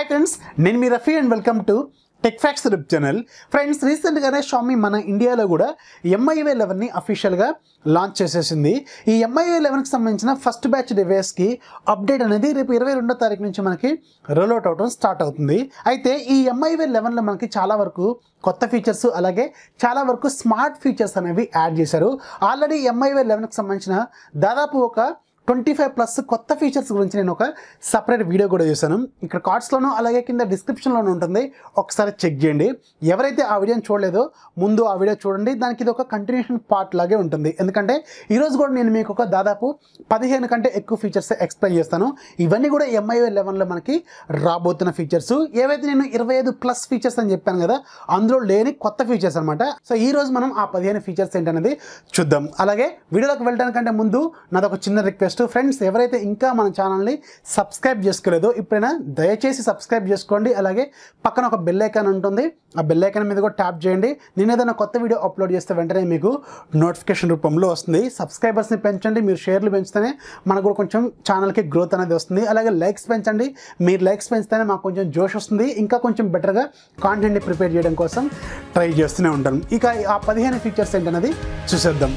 Hi friends నేను మీ Rafi and welcome to tech facts rip channel friends రీసెంట్గానే Xiaomi మన ఇండియాలో కూడా ఎంఐవే లెవెన్ని అఫీషియల్గా లాంచ్ చేసేసింది. ఈ ఎంఐవే లెవెన్కి సంబంధించిన ఫస్ట్ బ్యాచ్ డివైస్కి అప్డేట్ అనేది రేపు ఇరవై రెండో తారీఖు నుంచి మనకి రోల్అవుట్ అవడం స్టార్ట్ అవుతుంది. అయితే ఈ ఎంఐవే లెవెన్లో మనకి చాలా వరకు కొత్త ఫీచర్స్ అలాగే చాలా వరకు స్మార్ట్ ఫీచర్స్ అనేవి యాడ్ చేశారు. ఆల్రెడీ ఎంఐవే లెవెన్కి సంబంధించిన దాదాపు ఒక ట్వంటీ ఫైవ్ ప్లస్ కొత్త ఫీచర్స్ గురించి నేను ఒక సపరేట్ వీడియో కూడా చేశాను. ఇక్కడ కార్డ్స్లోనూ అలాగే కింద డిస్క్రిప్షన్లోనూ ఉంటుంది. ఒకసారి చెక్ చేయండి. ఎవరైతే ఆ వీడియోని చూడలేదో ముందు ఆ వీడియో చూడండి. దానికి ఇది ఒక కంటిన్యూషన్ పార్ట్ లాగే ఉంటుంది. ఎందుకంటే ఈరోజు కూడా నేను మీకు ఒక దాదాపు పదిహేను కంటే ఎక్కువ ఫీచర్స్ ఎక్స్ప్లెయిన్ చేస్తాను. ఇవన్నీ కూడా ఎంఐఓ లెవెన్లో మనకి రాబోతున్న ఫీచర్స్ ఏవైతే నేను ఇరవై ఐదు ప్లస్ ఫీచర్స్ అని చెప్పాను కదా అందులో లేని కొత్త ఫీచర్స్ అనమాట సో ఈ రోజు మనం ఆ పదిహేను ఫీచర్స్ ఏంటనేది చూద్దాం. అలాగే వీడియోలోకి వెళ్ళడానికంటే ముందు నాదొక చిన్న రిక్వెస్ట్ ఫ్రెండ్స్ ఎవరైతే ఇంకా మన ఛానల్ని సబ్స్క్రైబ్ చేసుకోలేదో ఇప్పుడైనా దయచేసి సబ్స్క్రైబ్ చేసుకోండి. అలాగే పక్కన ఒక బెల్ ఐకాన్ ఉంటుంది. ఆ బెల్ ఐకాన్ మీద కూడా ట్యాప్ చేయండి. నేను ఏదైనా కొత్త వీడియో అప్లోడ్ చేస్తే వెంటనే మీకు నోటిఫికేషన్ రూపంలో వస్తుంది. సబ్స్క్రైబర్స్ని పెంచండి. మీరు షేర్లు పెంచితేనే మనకు కూడా కొంచెం ఛానల్కి గ్రోత్ అనేది వస్తుంది. అలాగే లైక్స్ పెంచండి. మీరు లైక్స్ పెంచితేనే మాకు కొంచెం జోష్ వస్తుంది. ఇంకా కొంచెం బెటర్గా కాంటెంట్ని ప్రిపేర్ చేయడం కోసం ట్రై చేస్తూనే ఉంటాను ఇక ఆ పదిహేను ఫీచర్స్ ఏంటనేది చూసేద్దాం.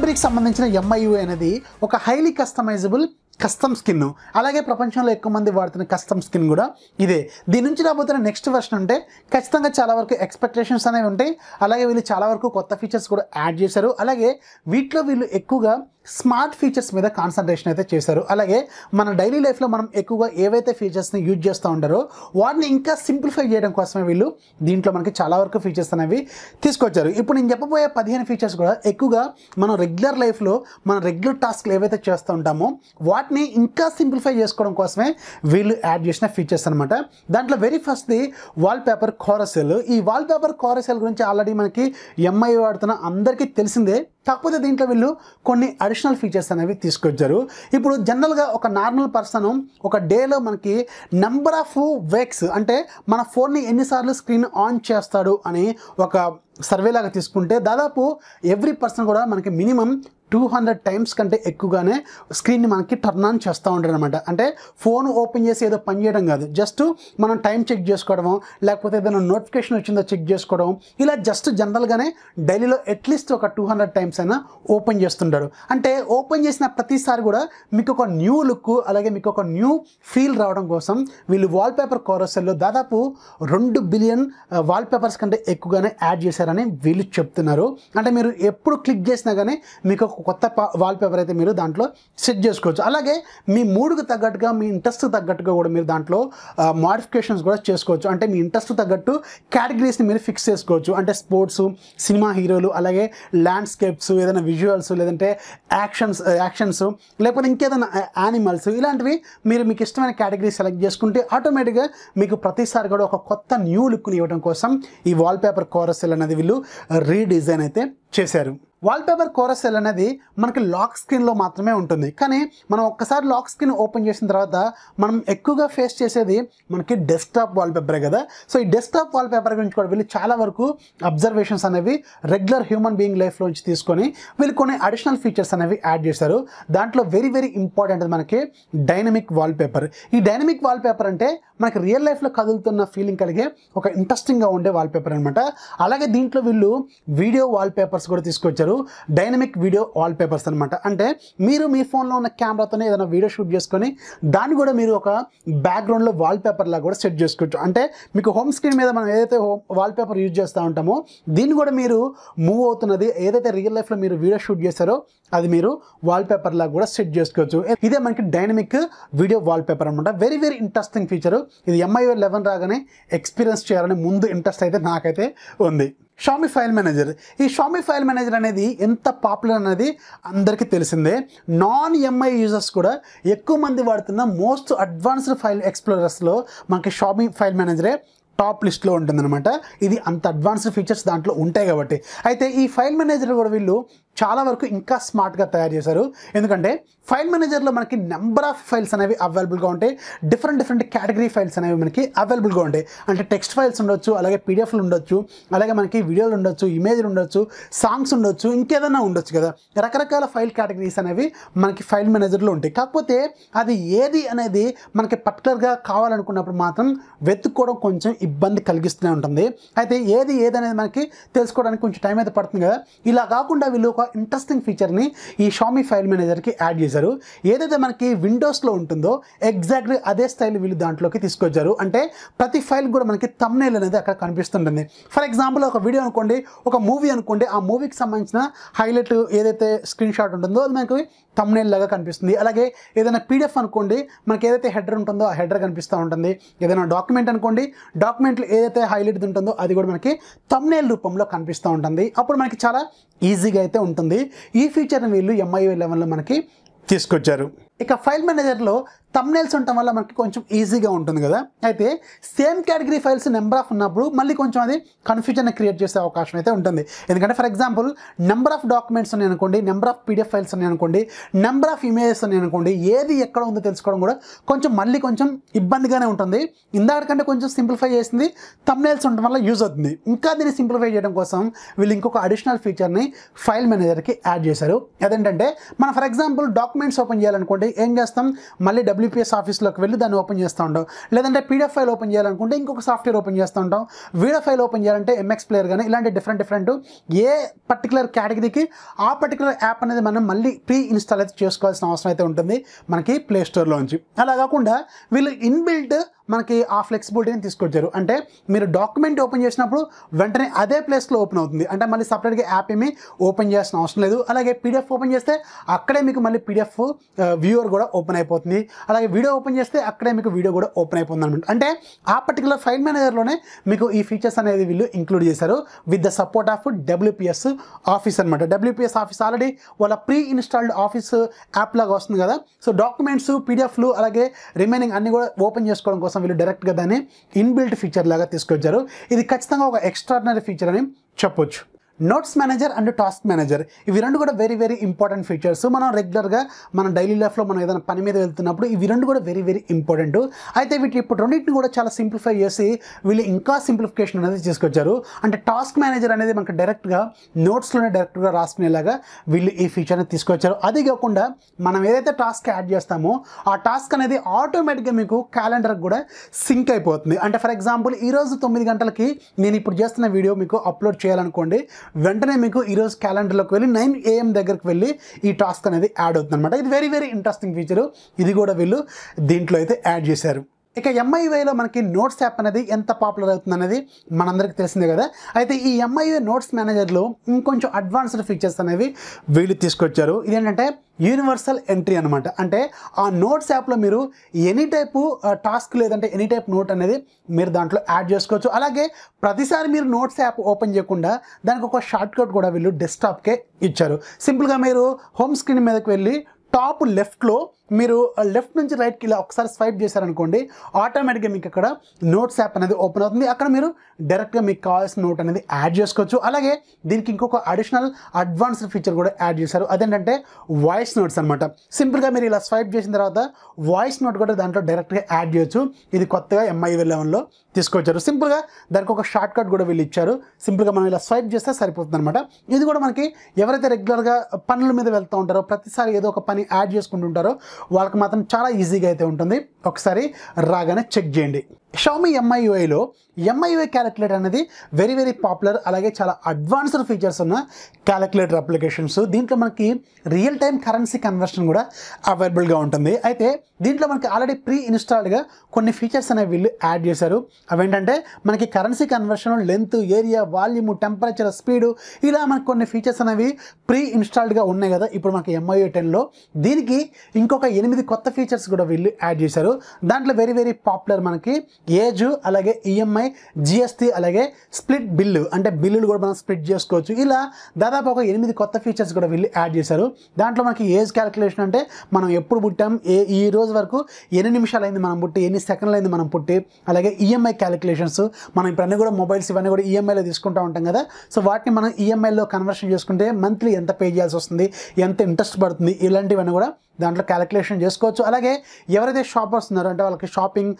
షామీ సంబంధించిన ఎంఐయు అనేది ఒక హైలీ కస్టమైజబుల్ కస్టమ్ స్కిన్ అలాగే ప్రపంచంలో ఎక్కువ మంది వాడుతున్న కస్టమ్ స్కిన్ కూడా ఇదే. దీని నుంచి రాబోతున్న నెక్స్ట్ వెర్షన్ అంటే ఖచ్చితంగా చాలా వరకు ఎక్స్పెక్టేషన్స్ అనేవి ఉంటాయి. అలాగే వీళ్ళు చాలా వరకు కొత్త ఫీచర్స్ కూడా యాడ్ చేశారు. అలాగే వీటిలో వీళ్ళు ఎక్కువగా స్మార్ట్ ఫీచర్స్ మీద కాన్సన్ట్రేషన్ అయితే చేశారు. అలాగే మన డైలీ లైఫ్లో మనం ఎక్కువగా ఏవైతే ఫీచర్స్ని యూజ్ చేస్తూ ఉంటారో వాటిని ఇంకా సింప్లిఫై చేయడం కోసమే వీళ్ళు దీంట్లో మనకి చాలా వరకు ఫీచర్స్ అనేవి తీసుకొచ్చారు. ఇప్పుడు నేను చెప్పబోయే పదిహేను ఫీచర్స్ కూడా ఎక్కువగా మనం రెగ్యులర్ లైఫ్లో మన రెగ్యులర్ టాస్క్లు ఏవైతే చేస్తూ ఉంటామో వాటిని ఇంకా సింప్లిఫై చేసుకోవడం కోసమే వీళ్ళు యాడ్ చేసిన ఫీచర్స్ అనమాట దాంట్లో వెరీ ఫస్ట్ది వాల్ పేపర్ కోరసెల్ ఈ వాల్ పేపర్ కోరసెల్ గురించి ఆల్రెడీ మనకి ఎంఐ వాడుతున్న అందరికీ తెలిసిందే. కాకపోతే దీంట్లో వీళ్ళు కొన్ని అడిషనల్ ఫీచర్స్ అనేవి తీసుకొచ్చారు. ఇప్పుడు జనరల్గా ఒక నార్మల్ పర్సన్ ఒక డేలో మనకి నెంబర్ ఆఫ్ వేక్స్ అంటే మన ఫోన్ని ఎన్నిసార్లు స్క్రీన్ ఆన్ చేస్తాడు అని ఒక సర్వేలాగా తీసుకుంటే దాదాపు ఎవ్రీ పర్సన్ కూడా మనకి మినిమం టూ హండ్రెడ్ టైమ్స్ కంటే ఎక్కువగానే స్క్రీన్ని మనకి టర్న్ ఆన్ చేస్తూ ఉంటాడు అనమాట అంటే ఫోన్ ఓపెన్ చేసి ఏదో పని చేయడం కాదు. జస్ట్ మనం టైం చెక్ చేసుకోవడము లేకపోతే ఏదైనా నోటిఫికేషన్ వచ్చిందో చెక్ చేసుకోవడం ఇలా జస్ట్ జనరల్గానే డైలీలో అట్లీస్ట్ ఒక టూ హండ్రెడ్ టైమ్స్ అయినా ఓపెన్ చేస్తుంటాడు అంటే ఓపెన్ చేసిన ప్రతిసారి కూడా మీకు ఒక న్యూ లుక్ అలాగే మీకు ఒక న్యూ ఫీల్ రావడం కోసం వీళ్ళు వాల్పేపర్ కోరసెల్లో దాదాపు రెండు బిలియన్ వాల్పేపర్స్ కంటే ఎక్కువగానే యాడ్ చేశారని వీళ్ళు చెప్తున్నారు. అంటే మీరు ఎప్పుడు క్లిక్ చేసినా కానీ మీకు ఒక కొత్త వాల్పేపర్ అయితే మీరు దాంట్లో సెట్ చేసుకోవచ్చు. అలాగే మీ మూడుకు తగ్గట్టుగా మీ ఇంట్రెస్ట్ తగ్గట్టుగా కూడా మీరు దాంట్లో మాడిఫికేషన్స్ కూడా చేసుకోవచ్చు. అంటే మీ ఇంట్రెస్ట్ తగ్గట్టు కేటగిరీస్ని మీరు ఫిక్స్ చేసుకోవచ్చు. అంటే స్పోర్ట్స్ సినిమా హీరోలు అలాగే ల్యాండ్స్కేప్స్ ఏదైనా విజువల్స్ లేదంటే యాక్షన్స్ యాక్షన్స్ లేకపోతే ఇంకేదైనా యానిమల్స్ ఇలాంటివి మీరు మీకు ఇష్టమైన కేటగిరీ సెలెక్ట్ చేసుకుంటే ఆటోమేటిక్గా మీకు ప్రతిసారి కూడా ఒక కొత్త న్యూ లుక్ని ఇవ్వడం కోసం ఈ వాల్పేపర్ కోరసెల్ అనేది వీళ్ళు రీడిజైన్ అయితే చేశారు. వాల్పేపర్ కోరసెల్ అనేది మనకి లాక్ స్క్రీన్లో మాత్రమే ఉంటుంది. కానీ మనం ఒక్కసారి లాక్ స్క్రీన్ ఓపెన్ చేసిన తర్వాత మనం ఎక్కువగా ఫేస్ చేసేది మనకి డెస్క్టాప్ వాల్పేపరే కదా. సో ఈ డెస్క్టాప్ వాల్పేపర్ గురించి కూడా వీళ్ళు చాలా వరకు అబ్జర్వేషన్స్ అనేవి రెగ్యులర్ హ్యూమన్ బీయింగ్ లైఫ్లోంచి తీసుకొని వీళ్ళు కొన్ని అడిషనల్ ఫీచర్స్ అనేవి యాడ్ చేశారు. దాంట్లో వెరీ వెరీ ఇంపార్టెంట్ మనకి డైనమిక్ వాల్పేపర్ ఈ డైనమిక్ వాల్పేపర్ అంటే మనకి రియల్ లైఫ్లో కదులుతున్న ఫీలింగ్ కలిగే ఒక ఇంట్రెస్టింగ్గా ఉండే వాల్పేపర్ అనమాట అలాగే దీంట్లో వీళ్ళు వీడియో వాల్పేపర్స్ కూడా తీసుకొచ్చారు. డైనమిక్ వీడియో వాల్పేపర్స్ అనమాట అంటే మీరు మీ ఫోన్లో ఉన్న కెమెరాతోనే ఏదైనా వీడియో షూట్ చేసుకొని దాన్ని కూడా మీరు ఒక బ్యాక్గ్రౌండ్లో వాల్పేపర్ లాగా కూడా సెట్ చేసుకోవచ్చు. అంటే మీకు హోమ్ స్క్రీన్ మీద మనం ఏదైతే హోమ్ వాల్పేపర్ యూజ్ చేస్తూ ఉంటామో దీన్ని కూడా మీరు మూవ్ అవుతున్నది ఏదైతే రియల్ లైఫ్లో మీరు వీడియో షూట్ చేశారో అది మీరు వాల్పేపర్ లాగా కూడా సెట్ చేసుకోవచ్చు. ఇదే మనకి డైనమిక్ వీడియో వాల్పేపర్ అనమాట వెరీ వెరీ ఇంట్రెస్టింగ్ ఫీచర్ ఇది ఎంఐఓ లెవెన్ రాగానే ఎక్స్పీరియన్స్ చేయాలని ముందు ఇంట్రెస్ట్ అయితే నాకైతే ఉంది. షామి ఫైల్ మేనేజర్ ఈ షామి ఫైల్ మేనేజర్ అనేది ఎంత పాపులర్ అనేది అందరికీ తెలిసిందే. నాన్ ఎంఐ యూజర్స్ కూడా ఎక్కువ మంది వాడుతున్న మోస్ట్ అడ్వాన్స్డ్ ఫైల్ ఎక్స్ప్లోరర్స్లో మనకి షామి ఫైల్ మేనేజరే టాప్ లిస్ట్లో ఉంటుందన్నమాట. ఇది అంత అడ్వాన్స్డ్ ఫీచర్స్ దాంట్లో ఉంటాయి కాబట్టి. అయితే ఈ ఫైల్ మేనేజర్ కూడా వీళ్ళు చాలా వరకు ఇంకా స్మార్ట్గా తయారు చేశారు. ఎందుకంటే ఫైల్ మేనేజర్లో మనకి నెంబర్ ఆఫ్ ఫైల్స్ అనేవి అవైలబుల్గా ఉంటాయి. డిఫరెంట్ డిఫరెంట్ కేటగిరీ ఫైల్స్ అనేవి మనకి అవైలబుల్గా ఉంటాయి. అంటే టెక్స్ట్ ఫైల్స్ ఉండొచ్చు అలాగే పీడిఎఫ్లు ఉండొచ్చు అలాగే మనకి వీడియోలు ఉండొచ్చు ఇమేజ్లు ఉండొచ్చు సాంగ్స్ ఉండొచ్చు ఇంకేదైనా ఉండొచ్చు కదా. రకరకాల ఫైల్ కేటగిరీస్ అనేవి మనకి ఫైల్ మేనేజర్లో ఉంటాయి. కాకపోతే అది ఏది అనేది మనకి పర్టికులర్గా కావాలనుకున్నప్పుడు మాత్రం వెతుక్కోవడం కొంచెం ఇబ్బంది కలిగిస్తూనే ఉంటుంది. అయితే ఏది ఏది అనేది మనకి తెలుసుకోవడానికి కొంచెం టైం అయితే పడుతుంది కదా. ఇలా కాకుండా వీళ్ళు ఒక ఇంట్రెస్టింగ్ ఫీచర్ని ఈ షామీ ఫైల్ మేనేజర్కి యాడ్ చేశారు. ఏదైతే మనకి విండోస్లో ఉంటుందో ఎగ్జాక్ట్లీ అదే స్టైల్ వీళ్ళు దాంట్లోకి తీసుకొచ్చారు. అంటే ప్రతి ఫైల్ కూడా మనకి తమ్నేల్ అనేది అక్కడ కనిపిస్తుంటుంది. ఫర్ ఎగ్జాంపుల్ ఒక వీడియో అనుకోండి ఒక మూవీ అనుకోండి ఆ మూవీకి సంబంధించిన హైలైట్ ఏదైతే స్క్రీన్ షాట్ ఉంటుందో అది మనకి తమ్నేల్ లాగా కనిపిస్తుంది. అలాగే ఏదైనా పీడిఎఫ్ అనుకోండి మనకి ఏదైతే హెడర్ ఉంటుందో ఆ హెడర్ కనిపిస్తూ ఉంటుంది. ఏదైనా డాక్యుమెంట్ అనుకోండి డాక్యుమెంట్లు ఏదైతే హైలైట్ ఉంటుందో అది కూడా మనకి తమ్నేల్ రూపంలో కనిపిస్తూ ఉంటుంది. అప్పుడు మనకి చాలా ఈజీగా అయితే ఉంటుంది. ఉంటుంది. ఈ ఫీచర్ని వీళ్ళు ఎంఐ లెవెన్లో మనకి తీసుకొచ్చారు. ఇక ఫైల్ మేనేజర్లో తమ్నేల్స్ ఉండటం వల్ల మనకి కొంచెం ఈజీగా ఉంటుంది కదా. అయితే same category files number of ఉన్నప్పుడు మళ్ళీ కొంచెం అది కన్ఫ్యూజన్ క్రియేట్ చేసే అవకాశం అయితే ఉంటుంది. ఎందుకంటే for example number of documents అని అనుకోండి నెంబర్ ఆఫ్ పీడిఎఫ్ ఫైల్స్ అని అనుకోండి నెంబర్ ఆఫ్ ఇమేజెస్ అని అనుకోండి ఏది ఎక్కడ ఉందో తెలుసుకోవడం కూడా కొంచెం మళ్ళీ కొంచెం ఇబ్బందిగానే ఉంటుంది. ఇందాకంటే కొంచెం సింప్లిఫై చేసింది తమ్నేల్స్ ఉండటం వల్ల యూజ్ అవుతుంది. ఇంకా దీన్ని సింప్లిఫై చేయడం కోసం వీళ్ళు ఇంకొక అడిషనల్ ఫీచర్ని ఫైల్ మేనేజర్కి యాడ్ చేశారు. అదేంటంటే మనం ఫర్ ఎగ్జాంపుల్ డాక్యుమెంట్స్ ఓపెన్ చేయాలనుకోండి ఏం చేస్తాం? మళ్ళీ డబ్ల్యూపీఎస్ ఆఫీస్లోకి వెళ్ళి దాన్ని ఓపెన్ చేస్తూ ఉంటాం. లేదంటే పీడిఎఫ్ ఫైల్ ఓపెన్ చేయాలనుకుంటే ఇంకొక సాఫ్ట్వేర్ ఓపెన్ చేస్తూ ఉంటాం. వీడియో ఫైల్ ఓపెన్ చేయాలంటే ఎంఎక్స్ ప్లేయర్ కానీ ఇలాంటి డిఫరెంట్ డిఫరెంట్ ఏ పర్టికులర్ కేటగిరీకి ఆ పర్టికులర్ యాప్ అనేది మనం మళ్ళీ ప్రీ ఇన్స్టాల్ అయితే చేసుకోవాల్సిన అవసరం అయితే ఉంటుంది మనకి ప్లే స్టోర్లోంచి అలా కాకుండా వీళ్ళు ఇన్బిల్ట్ మనకి ఆ ఫ్లెక్సిబిలిటీని తీసుకొచ్చారు. అంటే మీరు డాక్యుమెంట్ ఓపెన్ చేసినప్పుడు వెంటనే అదే ప్లేస్లో ఓపెన్ అవుతుంది. అంటే మళ్ళీ సపరేట్గా యాప్ ఏమీ ఓపెన్ చేయాల్సిన అవసరం లేదు. అలాగే పీడిఎఫ్ ఓపెన్ చేస్తే అక్కడే మీకు మళ్ళీ పీడిఎఫ్ వ్యూవర్ uh, కూడా ఓపెన్ అయిపోతుంది. అలాగే వీడియో ఓపెన్ చేస్తే అక్కడే మీకు వీడియో కూడా ఓపెన్ అయిపోతుంది అనమాట అంటే ఆ పర్టికులర్ ఫైల్ మేనేజర్లోనే మీకు ఈ ఫీచర్స్ అనేది వీళ్ళు ఇంక్లూడ్ చేశారు with the support of WPS office అనమాట డబ్ల్యూపీఎస్ ఆఫీస్ ఆల్రెడీ వాళ్ళ ప్రీ ఇన్స్టాల్డ్ ఆఫీస్ యాప్ లాగా వస్తుంది కదా. సో డాక్యుమెంట్స్ పీడిఎఫ్లు అలాగే రిమైనింగ్ అన్ని కూడా ఓపెన్ చేసుకోవడం కోసం వీళ్ళు డైరెక్ట్గా దాన్ని ఇన్బిల్ట్ ఫీచర్ లాగా తీసుకొచ్చారు. ఇది ఖచ్చితంగా ఒక ఎక్స్ట్రాడినరీ ఫీచర్ అని చెప్పొచ్చు. Notes manager and task manager. ఇవి రెండు కూడా వెరీ వెరీ ఇంపార్టెంట్ ఫీచర్స్ మనం రెగ్యులర్గా మన డైలీ లైఫ్లో మనం ఏదైనా పని మీద వెళ్తున్నప్పుడు ఇవి రెండు కూడా వెరీ వెరీ ఇంపార్టెంట్ అయితే వీటి ఇప్పుడు రెండింటిని కూడా చాలా సింప్లిఫై చేసి వీళ్ళు ఇంకా సింప్లిఫికేషన్ అనేది తీసుకొచ్చారు. అంటే టాస్క్ మేనేజర్ అనేది మనకు డైరెక్ట్గా నోట్స్లోనే డైరెక్ట్గా రాసుకునేలాగా వీళ్ళు ఈ ఫీచర్ని తీసుకొచ్చారు. అది కాకుండా మనం ఏదైతే టాస్క్ యాడ్ చేస్తామో ఆ టాస్క్ అనేది ఆటోమేటిక్గా మీకు క్యాలెండర్కి కూడా సింక్ అయిపోతుంది. అంటే ఫర్ ఎగ్జాంపుల్ ఈరోజు తొమ్మిది గంటలకి నేను ఇప్పుడు చేస్తున్న వీడియో మీకు అప్లోడ్ చేయాలనుకోండి వెంటనే మీకు ఈరోజు క్యాలెండర్లోకి వెళ్ళి నైన్ ఏఎం దగ్గరికి వెళ్ళి ఈ టాస్క్ అనేది యాడ్ అవుతుంది అనమాట ఇది వెరీ వెరీ ఇంట్రెస్టింగ్ ఫీచరు ఇది కూడా వీళ్ళు దీంట్లో అయితే యాడ్ చేశారు. ఇక ఎంఐవేలో మనకి నోట్స్ యాప్ అనేది ఎంత పాపులర్ అవుతుంది అనేది మనందరికీ తెలిసిందే కదా. అయితే ఈ ఎంఐవే నోట్స్ మేనేజర్లో ఇంకొంచెం అడ్వాన్స్డ్ ఫీచర్స్ అనేవి వీళ్ళు తీసుకొచ్చారు. ఇదేంటంటే యూనివర్సల్ ఎంట్రీ అనమాట అంటే ఆ నోట్స్ యాప్లో మీరు ఎనీ టైపు టాస్క్ లేదంటే ఎనీ టైప్ నోట్ అనేది మీరు దాంట్లో యాడ్ చేసుకోవచ్చు. అలాగే ప్రతిసారి మీరు నోట్స్ యాప్ ఓపెన్ చేయకుండా దానికి ఒక షార్ట్ కట్ కూడా వీళ్ళు డెస్క్టాప్కే ఇచ్చారు. సింపుల్గా మీరు హోమ్ స్క్రీన్ మీదకి వెళ్ళి టాప్ లెఫ్ట్లో మీరు లెఫ్ట్ నుంచి రైట్కి ఇలా ఒకసారి స్వైప్ చేశారనుకోండి ఆటోమేటిక్గా మీకు అక్కడ నోట్స్ యాప్ అనేది ఓపెన్ అవుతుంది. అక్కడ మీరు డైరెక్ట్గా మీకు కావాల్సిన నోట్ అనేది యాడ్ చేసుకోవచ్చు. అలాగే దీనికి ఇంకొక అడిషనల్ అడ్వాన్స్డ్ ఫీచర్ కూడా యాడ్ చేశారు. అదేంటంటే వాయిస్ నోట్స్ అనమాట సింపుల్గా మీరు ఇలా స్వైప్ చేసిన తర్వాత వాయిస్ నోట్ కూడా దాంట్లో డైరెక్ట్గా యాడ్ చేయొచ్చు. ఇది కొత్తగా ఎంఐ లెవెన్లో తీసుకొచ్చారు. సింపుల్గా దానికి ఒక షార్ట్ కట్ కూడా వీళ్ళు ఇచ్చారు. సింపుల్గా మనం ఇలా స్వైప్ చేస్తే సరిపోతుంది అనమాట ఇది కూడా మనకి ఎవరైతే రెగ్యులర్గా పనుల మీద వెళ్తూ ఉంటారో ప్రతిసారి ఏదో ఒక పని యాడ్ చేసుకుంటుంటారో వాళ్ళకి మాత్రం చాలా ఈజీగా అయితే ఉంటుంది. ఒకసారి రాగానే చెక్ చేయండి. షామీ ఎంఐయుఐలో ఎంఐయుఐ క్యాలిక్యులేటర్ అనేది వెరీ వెరీ పాపులర్ అలాగే చాలా అడ్వాన్స్డ్ ఫీచర్స్ ఉన్న క్యాలిక్యులేటర్ అప్లికేషన్స్ దీంట్లో మనకి రియల్ టైం కరెన్సీ కన్వర్షన్ కూడా అవైలబుల్గా ఉంటుంది. అయితే దీంట్లో మనకి ఆల్రెడీ ప్రీ ఇన్స్టాల్డ్గా కొన్ని ఫీచర్స్ అనేవి వీళ్ళు యాడ్ చేశారు. అవేంటంటే మనకి currency conversion length area volume temperature speed ఇలా మనకి కొన్ని ఫీచర్స్ అనేవి ప్రీ ఇన్స్టాల్డ్గా ఉన్నాయి కదా. ఇప్పుడు మనకి ఎంఐఓ టెన్లో దీనికి ఇంకొక ఎనిమిది కొత్త ఫీచర్స్ కూడా వీళ్ళు యాడ్ చేశారు. దాంట్లో వెరీ వెరీ పాపులర్ మనకి ఏజ్ అలాగే ఈఎంఐ జిఎస్టీ అలాగే స్ప్లిట్ బిల్లు. అంటే బిల్లులు కూడా మనం స్ప్లిట్ చేసుకోవచ్చు. ఇలా దాదాపు ఒక ఎనిమిది కొత్త ఫీచర్స్ కూడా వీళ్ళు యాడ్ చేశారు. దాంట్లో మనకి ఏజ్ క్యాలిక్యులేషన్ అంటే మనం ఎప్పుడు పుట్టాం ఏ ఈ రోజు వరకు ఎన్ని నిమిషాలు అయింది మనం పుట్టి ఎన్ని సెకండ్లు అయింది మనం పుట్టి అలాగే ఈఎంఐ క్యాలిక్యులేషన్స్ మనం ఇప్పుడు కూడా మొబైల్స్ ఇవన్నీ కూడా ఈఎంఐలో తీసుకుంటూ ఉంటాం కదా. సో వాటిని మనం ఈఎంఐలో కన్వర్షన్ చేసుకుంటే మంత్లీ ఎంత పే చేయాల్సి వస్తుంది ఎంత ఇంట్రెస్ట్ పడుతుంది ఇలాంటివన్నీ కూడా దాంట్లో క్యాలిక్యులేషన్ చేసుకోవచ్చు. అలాగే ఎవరైతే షాపర్స్ ఉన్నారో అంటే వాళ్ళకి షాపింగ్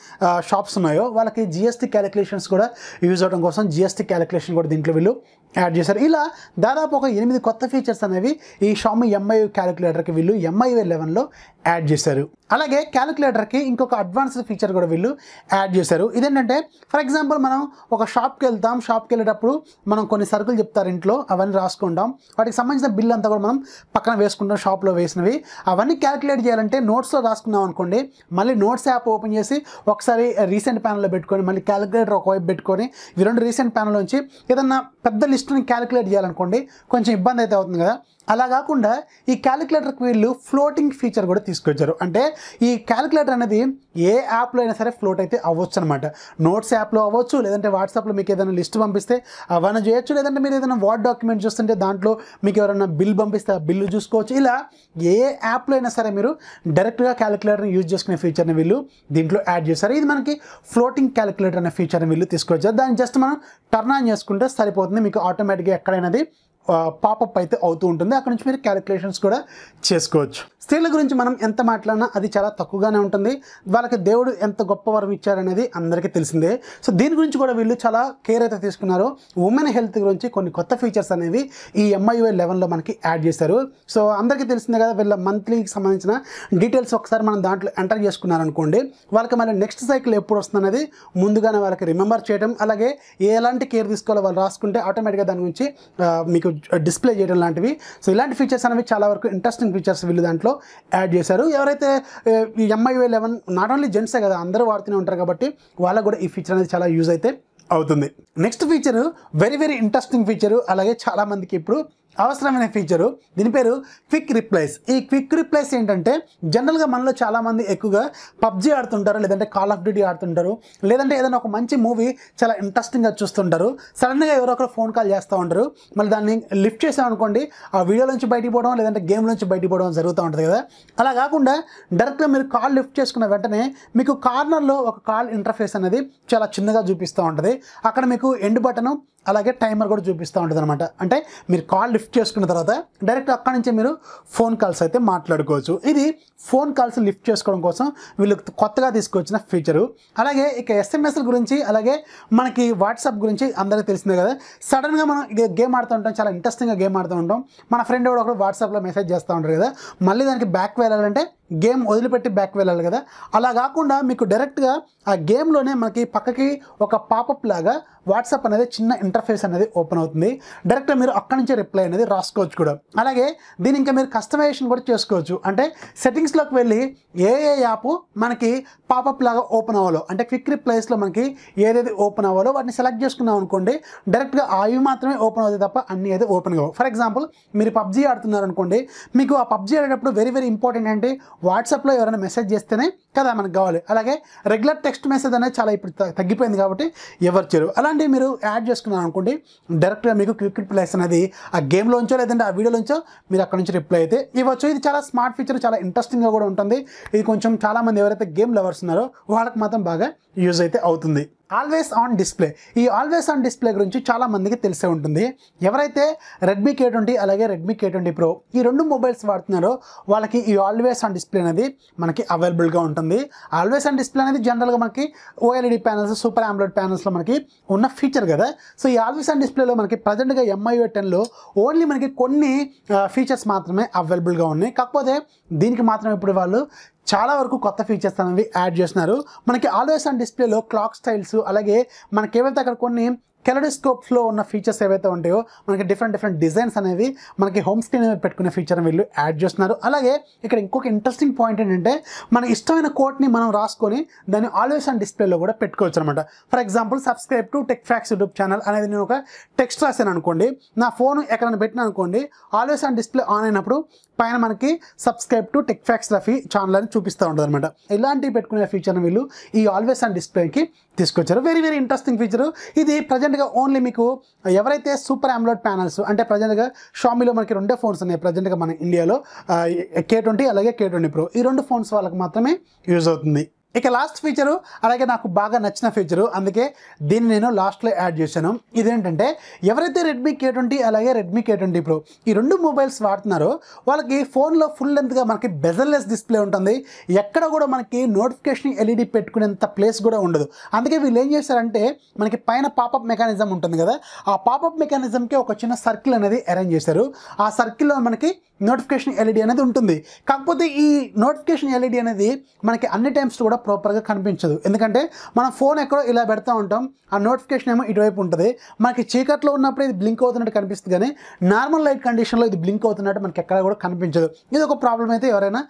షాప్స్ ఉన్నాయో వాళ్ళకి జిఎస్టీ క్యాలిక్యులేషన్స్ కూడా యూజ్ అవడం కోసం జిఎస్టీ క్యాలిక్యులేషన్ కూడా దీంట్లో వీళ్ళు యాడ్ చేశారు. ఇలా దాదాపు ఒక ఎనిమిది కొత్త ఫీచర్స్ అనేవి ఈ షామి ఎంఐ క్యాలిక్యులేటర్కి వీళ్ళు ఎంఐ లెవెన్లో యాడ్ చేశారు. అలాగే క్యాలిక్యులేటర్కి ఇంకొక అడ్వాన్స్డ్ ఫీచర్ కూడా వీళ్ళు యాడ్ చేశారు. ఇదేంటంటే ఫర్ ఎగ్జాంపుల్ మనం ఒక షాప్కి వెళ్తాం. షాప్కి వెళ్ళేటప్పుడు మనం కొన్ని సరుకులు చెప్తారు ఇంట్లో. అవన్నీ రాసుకుంటాం. వాటికి సంబంధించిన బిల్ అంతా కూడా మనం పక్కన వేసుకుంటాం షాప్లో వేసినవి. అవన్నీ క్యాలిక్యులేట్ చేయాలంటే నోట్స్లో రాసుకున్నాం అనుకోండి మళ్ళీ నోట్స్ యాప్ ఓపెన్ చేసి ఒకసారి రీసెంట్ ప్యానల్లో పెట్టుకొని మళ్ళీ క్యాలిక్యులేటర్ ఒకవైపు పెట్టుకొని ఇవి రెండు రీసెంట్ ప్యానల్ నుంచి ఏదన్నా పెద్ద లిస్ట్ని క్యాలిక్యులేట్ చేయాలనుకోండి కొంచెం ఇబ్బంది అయితే అవుతుంది కదా. అలా కాకుండా ఈ క్యాలిక్యులేటర్కి వీళ్ళు ఫ్లోటింగ్ ఫీచర్ కూడా తీసుకొచ్చారు. అంటే ఈ క్యాలిక్యులేటర్ అనేది ఏ యాప్లో అయినా సరే ఫ్లోట్ అయితే అవ్వచ్చు అనమాట నోట్స్ యాప్లో అవ్వచ్చు లేదంటే వాట్సాప్లో మీకు ఏదైనా లిస్ట్ పంపిస్తే అవన్నీ చేయొచ్చు లేదంటే మీరు ఏదైనా వర్డ్ డాక్యుమెంట్ చూస్తుంటే దాంట్లో మీకు ఎవరైనా బిల్ పంపిస్తే ఆ బిల్లు చూసుకోవచ్చు. ఇలా ఏ యాప్లో అయినా సరే మీరు డైరెక్ట్గా క్యాలిక్యులేటర్ని యూజ్ చేసుకునే ఫీచర్ని వీళ్ళు దీంట్లో యాడ్ చేశారు. ఇది మనకి ఫ్లోటింగ్ క్యాలిక్యులేటర్ అనే ఫీచర్ని వీళ్ళు తీసుకొచ్చారు. దాన్ని జస్ట్ మనం టర్న్ ఆన్ చేసుకుంటే సరిపోతుంది. మీకు ఆటోమేటిక్గా ఎక్కడైనది పాపప్ అయితే అవుతూ ఉంటుంది. అక్కడ నుంచి మీరు క్యాలిక్యులేషన్స్ కూడా చేసుకోవచ్చు. స్త్రీల గురించి మనం ఎంత మాట్లాడినా అది చాలా తక్కువగానే ఉంటుంది. వాళ్ళకి దేవుడు ఎంత గొప్ప వరం ఇచ్చారనేది అందరికీ తెలిసిందే. సో దీని గురించి కూడా వీళ్ళు చాలా కేర్ అయితే తీసుకున్నారు. ఉమెన్ హెల్త్ గురించి కొన్ని కొత్త ఫీచర్స్ అనేవి ఈ ఎంఐఓ లెవెన్లో మనకి యాడ్ చేశారు. సో అందరికీ తెలిసిందే కదా వీళ్ళ మంత్లీకి సంబంధించిన డీటెయిల్స్ ఒకసారి మనం దాంట్లో ఎంటర్ చేసుకున్నారనుకోండి వాళ్ళకి మళ్ళీ నెక్స్ట్ సైకిల్ ఎప్పుడు వస్తుందనేది ముందుగానే వాళ్ళకి రిమెంబర్ చేయడం అలాగే ఎలాంటి కేర్ తీసుకోవాలో వాళ్ళు రాసుకుంటే ఆటోమేటిక్గా దాని గురించి మీకు డిస్ప్లే చేయడం లాంటివి. సో ఇలాంటి ఫీచర్స్ అనేవి చాలా వరకు ఇంట్రెస్టింగ్ ఫీచర్స్ వీళ్ళు దాంట్లో యాడ్ చేశారు. ఎవరైతే ఈ ఎంఐఓ లెవెన్ నాట్ ఓన్లీ జెంట్సే కదా అందరూ వాడుతూనే ఉంటారు కాబట్టి వాళ్ళకు కూడా ఈ ఫీచర్ అనేది చాలా యూజ్ అయితే అవుతుంది. Next feature very very interesting feature అలాగే చాలామందికి ఇప్పుడు అవసరమైన ఫీచరు దీని పేరు క్విక్ రిప్లైస్ ఈ క్విక్ రిప్లైస్ ఏంటంటే జనరల్గా మనలో చాలామంది ఎక్కువగా పబ్జీ ఆడుతుంటారు లేదంటే కాల్ ఆఫ్ డ్యూటీ ఆడుతుంటారు లేదంటే ఏదైనా ఒక మంచి మూవీ చాలా ఇంట్రెస్టింగ్గా చూస్తుంటారు. సడన్గా ఎవరో ఒకరు ఫోన్ కాల్ చేస్తూ ఉంటారు. మళ్ళీ దాన్ని లిఫ్ట్ చేసామనుకోండి ఆ వీడియో నుంచి బయటికి పోవడం లేదంటే గేమ్ నుంచి బయటికి పోవడం జరుగుతూ ఉంటుంది కదా. అలా కాకుండా డైరెక్ట్గా మీరు కాల్ లిఫ్ట్ చేసుకున్న వెంటనే మీకు కార్నర్లో ఒక కాల్ ఇంటర్ఫేస్ అనేది చాలా చిన్నగా చూపిస్తూ ఉంటుంది. అక్కడ మీకు ఎండ్ బటను అలాగే టైమర్ కూడా చూపిస్తూ ఉంటుంది అనమాట అంటే మీరు కాల్ లిఫ్ట్ చేసుకున్న తర్వాత డైరెక్ట్ అక్కడి నుంచి మీరు ఫోన్ కాల్స్ అయితే మాట్లాడుకోవచ్చు. ఇది ఫోన్ కాల్స్ లిఫ్ట్ చేసుకోవడం కోసం వీళ్ళు కొత్తగా తీసుకొచ్చిన ఫీచరు. అలాగే ఇక ఎస్ఎంఎస్ల గురించి అలాగే మనకి వాట్సాప్ గురించి అందరికీ తెలిసిందే కదా. సడన్గా మనం ఇక గేమ్ ఆడుతూ ఉంటాం చాలా ఇంట్రెస్టింగ్గా గేమ్ ఆడుతూ ఉంటాం. మన ఫ్రెండ్ కూడా ఒకరు వాట్సాప్లో మెసేజ్ చేస్తూ ఉంటారు కదా. మళ్ళీ దానికి బ్యాక్ వెళ్ళాలంటే గేమ్ వదిలిపెట్టి బ్యాక్ వెళ్ళాలి కదా. అలా కాకుండా మీకు డైరెక్ట్గా ఆ గేమ్లోనే మనకి పక్కకి ఒక పాపప్ లాగా వాట్సాప్ అనేది చిన్న ఇంటర్ఫేస్ అనేది ఓపెన్ అవుతుంది. డైరెక్ట్గా మీరు అక్కడి నుంచే రిప్లై అనేది రాసుకోవచ్చు కూడా. అలాగే దీని ఇంకా మీరు కస్టమైజేషన్ కూడా చేసుకోవచ్చు. అంటే సెట్టింగ్స్లోకి వెళ్ళి ఏ ఏ యాప్ మనకి పాపప్ లాగా ఓపెన్ అవ్వాలో అంటే క్విక్ రిప్లైస్లో మనకి ఏదైతే ఓపెన్ అవ్వాలో వాటిని సెలెక్ట్ చేసుకున్నాం అనుకోండి డైరెక్ట్గా అవి మాత్రమే ఓపెన్ అవుతాయి తప్ప అన్ని అయితే ఓపెన్ కావు. ఫర్ ఎగ్జాంపుల్ మీరు పబ్జీ ఆడుతున్నారు అనుకోండి మీకు ఆ పబ్జీ ఆడేటప్పుడు వెరీ వెరీ ఇంపార్టెంట్ అంటే వాట్సాప్లో ఎవరైనా మెసేజ్ చేస్తేనే కదా మనకు కావాలి. అలాగే రెగ్యులర్ టెక్స్ట్ మెసేజ్ అనేది చాలా ఇప్పుడు త- తగ్గిపోయింది కాబట్టి ఎవరు చేయరు. అలాంటివి మీరు యాడ్ చేసుకున్నారు అనుకోండి డైరెక్ట్గా మీకు క్విక్ రిప్లైస్ అనేది ఆ గేమ్లోంచో లేదంటే ఆ వీడియోలోంచో మీరు అక్కడ నుంచి రిప్లై అయితే ఇవ్వచ్చు. ఇది చాలా స్మార్ట్ ఫీచర్ చాలా ఇంట్రెస్టింగ్గా కూడా ఉంటుంది. ఇది కొంచెం చాలామంది ఎవరైతే గేమ్ లవర్స్ ఉన్నారో వాళ్ళకి మాత్రం బాగా యూజ్ అయితే అవుతుంది. ఆల్వేస్ ఆన్ డిస్ప్లే ఈ ఆల్వేస్ ఆన్ డిస్ప్లే గురించి చాలామందికి తెలిసే ఉంటుంది. ఎవరైతే రెడ్మీ కే ట్వంటీ అలాగే రెడ్మీ కే ట్వంటీ ప్రో ఈ రెండు మొబైల్స్ వాడుతున్నారో వాళ్ళకి ఈ ఆల్వేస్ ఆన్ డిస్ప్లే అనేది మనకి అవైలబుల్గా ఉంటుంది. ఆల్వేస్ ఆన్ డిస్ప్లే అనేది జనరల్గా మనకి ఓఎల్ఈడి ప్యానల్స్ సూపర్ ఆంబ్లెడ్ ప్యానల్స్లో మనకి ఉన్న ఫీచర్ కదా. సో ఈ ఆల్వేస్ ఆన్ డిస్ప్లేలో మనకి ప్రజెంట్గా ఎంఐఓ టెన్లో ఓన్లీ మనకి కొన్ని ఫీచర్స్ మాత్రమే అవైలబుల్గా ఉన్నాయి. కాకపోతే దీనికి మాత్రం ఇప్పుడు వాళ్ళు చాలా వరకు కొత్త ఫీచర్స్ అనేవి యాడ్ చేస్తున్నారు. మనకి ఆల్వేస్ ఆన్ డిస్ప్లేలో క్లాక్ స్టైల్స్ అలాగే మనకి ఏవైతే అక్కడ కొన్ని కెలడోస్కోప్స్లో ఉన్న ఫీచర్స్ ఏవైతే ఉంటాయో మనకి డిఫరెంట్ డిఫరెంట్ డిజైన్స్ అనేవి మనకి హోమ్ స్క్రీన్ మీద పెట్టుకునే ఫీచర్ వీళ్ళు యాడ్ చేస్తున్నారు. అలాగే ఇక్కడ ఇంకొక ఇంట్రెస్టింగ్ పాయింట్ ఏంటంటే మన ఇష్టమైన కోట్ని మనం రాసుకొని దాన్ని ఆల్వేస్ ఆన్ డిస్ప్లేలో కూడా పెట్టుకోవచ్చు అనమాట for example subscribe to tech facts YouTube channel అనేది నేను ఒక టెక్స్ట్ రాశాను అనుకోండి. నా ఫోన్ ఎక్కడైనా పెట్టిన అనుకోండి ఆల్వేస్ ఆన్ డిస్ప్లే ఆన్ అయినప్పుడు పైన మనకి subscribe to tech facts Rafi channel అని చూపిస్తూ ఉంటుంది అనమాట ఇలాంటివి పెట్టుకునే ఫీచర్ని వీళ్ళు ఈ ఆల్వేస్ ఆన్ డిస్ప్లేకి తీసుకొచ్చారు. వెరీ వెరీ ఇంట్రెస్టింగ్ ఫీచర్ ఇది ప్రజెంట్ ప్రజెంట్గా ఓన్లీ మీకు ఎవరైతే సూపర్ ఆమ్లోడ్ ప్యానల్స్ అంటే ప్రజెంట్గా షామీలో మనకి రెండే ఫోన్స్ ఉన్నాయి ప్రజెంట్గా మన ఇండియాలో కే ట్వంటీ అలాగే కే ట్వంటీ ప్రో ఈ రెండు ఫోన్స్ వాళ్ళకి మాత్రమే యూజ్ అవుతుంది. ఇక లాస్ట్ ఫీచరు అలాగే నాకు బాగా నచ్చిన ఫీచరు అందుకే దీన్ని నేను లాస్ట్లో యాడ్ చేశాను. ఇదేంటంటే ఎవరైతే రెడ్మీ కే ట్వంటీ అలాగే రెడ్మీ కే ట్వంటీ ప్రో ఈ రెండు మొబైల్స్ వాడుతున్నారో వాళ్ళకి ఫోన్లో ఫుల్ లెంత్గా మనకి బెజల్లెస్ డిస్ప్లే ఉంటుంది. ఎక్కడ కూడా మనకి నోటిఫికేషన్ ఎల్ఈడి పెట్టుకునేంత ప్లేస్ కూడా ఉండదు. అందుకే వీళ్ళు ఏం చేశారంటే మనకి పైన పాపప్ మెకానిజం ఉంటుంది కదా ఆ పాపప్ మెకానిజంకి ఒక చిన్న సర్కిల్ అనేది అరేంజ్ చేశారు. ఆ సర్కిల్లో మనకి నోటిఫికేషన్ ఎల్ఈడి అనేది ఉంటుంది. కాకపోతే ఈ నోటిఫికేషన్ ఎల్ఈడి అనేది మనకి అన్ని టైమ్స్ కూడా ప్రాపర్గా కనిపించదు. ఎందుకంటే మనం ఫోన్ ఎక్కడో ఇలా పెడతా ఉంటాం ఆ నోటిఫికేషన్ ఏమో ఇటువైపు ఉంటుంది. మనకి చీకట్లో ఉన్నప్పుడు ఇది బ్లింక్ అవుతున్నట్టు కనిపిస్తుంది కానీ నార్మల్ లైట్ కండిషన్లో ఇది బ్లింక్ అవుతున్నట్టు మనకి ఎక్కడ కూడా కనిపించదు. ఇది ఒక ప్రాబ్లం అయితే ఎవరైనా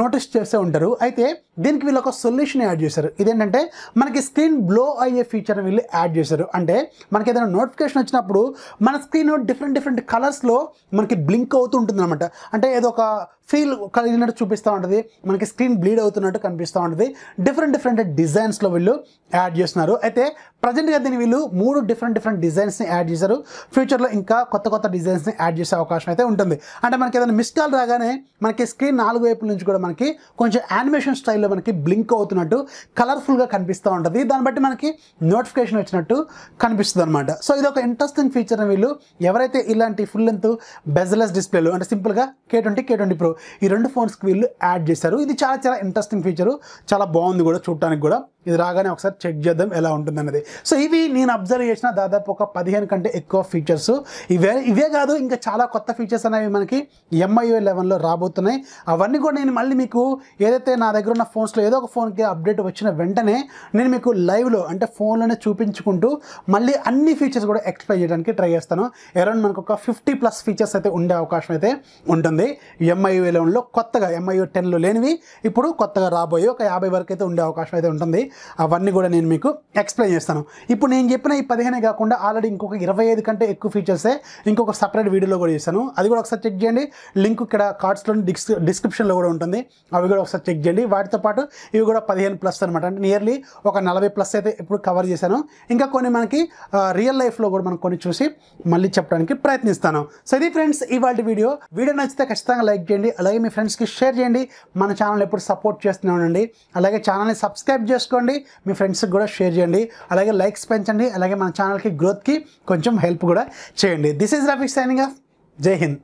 నోటీస్ చేస్తూ ఉంటారు. అయితే దీనికి వీళ్ళు ఒక సొల్యూషన్ యాడ్ చేశారు. ఇదేంటంటే మనకి స్క్రీన్ బ్లో అయ్యే ఫీచర్ వీళ్ళు యాడ్ చేశారు. అంటే మనకి ఏదైనా నోటిఫికేషన్ వచ్చినప్పుడు మన స్క్రీన్ డిఫరెంట్ డిఫరెంట్ కలర్స్లో మనకి బ్లింక్ అవుతూ ఉంటుంది అనమాట అంటే ఏదో ఒక ఫీల్ కలిగినట్టు చూపిస్తూ ఉంటుంది. మనకి స్క్రీన్ బ్లీడ్ అవుతున్నట్టు కనిపిస్తూ ఉంటుంది. డిఫరెంట్ డిఫరెంట్ డిజైన్స్లో వీళ్ళు యాడ్ చేస్తున్నారు. అయితే ప్రజెంట్గా దీన్ని వీళ్ళు మూడు డిఫరెంట్ డిఫరెంట్ డిజైన్స్ని యాడ్ చేశారు. ఫ్యూచర్లో ఇంకా కొత్త కొత్త డిజైన్స్ని యాడ్ చేసే అవకాశం అయితే ఉంటుంది. అంటే మనకి ఏదైనా మిస్ కాల్ రాగానే మనకి స్క్రీన్ నాలుగు వైపుల నుంచి కూడా మనకి కొంచెం యానిమేషన్ స్టైల్లో మనకి బ్లింక్ అవుతున్నట్టు కలర్ఫుల్గా కనిపిస్తూ ఉంటుంది. దాన్ని బట్టి మనకి నోటిఫికేషన్ వచ్చినట్టు కనిపిస్తుంది అనమాట సో ఇది ఒక ఇంట్రెస్టింగ్ ఫీచర్ వీళ్ళు ఎవరైతే ఇలాంటి ఫుల్ లెంత్ బెజలెస్ డిస్ప్లేలు అంటే సింపుల్గా K twenty K twenty pro ఈ రెండు ఫోన్స్కి వీళ్ళు యాడ్ చేశారు. ఇది చాలా చాలా ఇంట్రెస్టింగ్ ఫీచరు చాలా బాగుంది కూడా చూడటానికి కూడా. ఇది రాగానే ఒకసారి చెక్ చేద్దాం ఎలా ఉంటుంది సో ఇవి నేను అబ్జర్వ్ చేసిన దాదాపు ఒక పదిహేను కంటే ఎక్కువ ఫీచర్స్ ఇవే ఇవే కాదు ఇంకా చాలా కొత్త ఫీచర్స్ అనేవి మనకి ఎంఐఓ లెవెన్లో రాబోతున్నాయి. అవన్నీ కూడా నేను మళ్ళీ మీకు ఏదైతే నా దగ్గర ఉన్న ఫోన్స్లో ఏదో ఒక ఫోన్కి అప్డేట్ వచ్చిన వెంటనే నేను మీకు లైవ్లో అంటే ఫోన్లోనే చూపించుకుంటూ మళ్ళీ అన్ని ఫీచర్స్ కూడా ఎక్స్ప్లెయిన్ చేయడానికి ట్రై చేస్తాను. అరౌండ్ మనకు ఒక ఫిఫ్టీ ప్లస్ ఫీచర్స్ అయితే ఉండే అవకాశం అయితే ఉంటుంది. ఎంఐఓ లెవెన్లో కొత్తగా ఎంఐఓ టెన్లో లేనివి ఇప్పుడు కొత్తగా రాబోయే ఒక యాభై వరకు అయితే ఉండే అవకాశం అయితే ఉంటుంది. అవన్నీ కూడా నేను మీకు ఎక్స్ప్లెయిన్ చేస్తాను. ఇప్పుడు నేను చెప్పిన ఈ పదిహేనే కాకుండా ఆల్రెడీ ఇంకొక ఇరవై ఐదు కంటే ఎక్కువ ఫీచర్సే ఇంకొక సపరేట్ వీడియోలో కూడా చేశాను అది కూడా ఒకసారి చెక్ చేయండి. లింక్ ఇక్కడ కార్డ్స్లో డిస్ డిస్క్రిప్షన్లో కూడా ఉంటుంది. అవి కూడా ఒకసారి చెక్ చేయండి. వాటితో పాటు ఇవి కూడా పదిహేను ప్లస్ అనమాట అంటే నియర్లీ ఒక నలభై ప్లస్ అయితే ఇప్పుడు కవర్ చేశాను. ఇంకా కొన్ని మనకి రియల్ లైఫ్లో కూడా మనం కొన్ని చూసి మళ్ళీ చెప్పడానికి ప్రయత్నిస్తాను. సో ఇది ఫ్రెండ్స్ ఇవాళ వీడియో వీడియో నచ్చితే ఖచ్చితంగా లైక్ చేయండి. అలాగే మీ ఫ్రెండ్స్కి షేర్ చేయండి. మన ఛానల్ ఎప్పుడు సపోర్ట్ చేస్తూనే ఉండండి. అలాగే ఛానల్ని సబ్స్క్రైబ్ చేసుకోండి. మీ ఫ్రెండ్స్కి కూడా షేర్ చేయండి. అలాగే లైక్స్ పెంచండి. అలాగే మన ఛానల్కి గ్రోత్కి కొంచెం హెల్ప్ కూడా చేయండి. This is Rafiq signing off జై హింద్